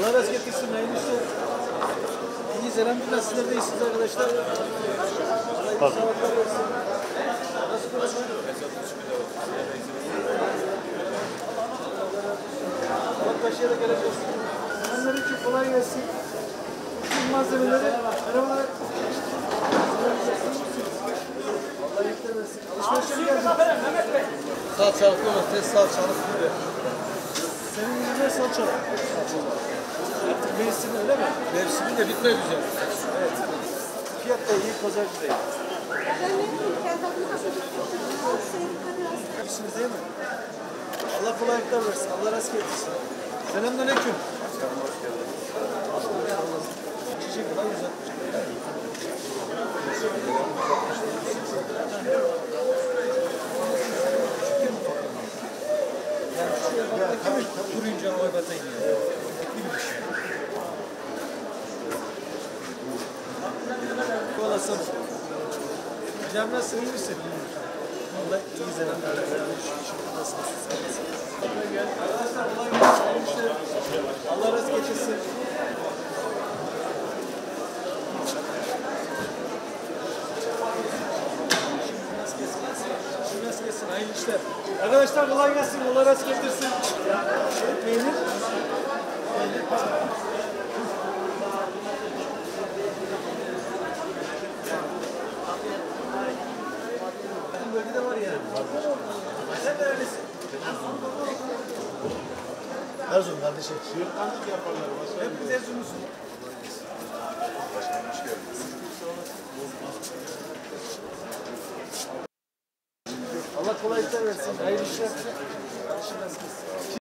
Allah razı getirsin. Hayırlı işler. İyiyiz elhamdülillah. Sizler de iyisiniz arkadaşlar. Allah taşıya da geleceğiz. Onların için kolay gelsin. Bütün malzemeleri merhabalar. Allah iyilikler versin. Alışverişe mi geldin? Salçalık domates, salçalık biber. Senin yüzüne salça. Artık mevsimi öyle mi? Mevsimi de bitmek üzere. Fiyat da iyi, pazarcı da iyi. Hepsiniz değil mi? Allah kolaylıklar versin. Allah rast getirsin. Selamünaleyküm. Çiçek Tabii kuruyunca o evde yiyor. Kolasın. Hocam nasılsın? İyi misin? İyiyiz herhalde. Nasılsın? Arkadaşlar kolay gelsin. Hayırlı işler. Allah rast getirsin. Şimdi nasıl gelsin? Hayırlı işler. Arkadaşlar kolay gelsin. Allah rast getirsin. Şey, peynir. Peynir. Bölgede var yani. Sen nerelisin? Erzurum kardeşim. Hepiniz Erzurumlusun. Allah kolaylıklar versin. Hayırlı işler.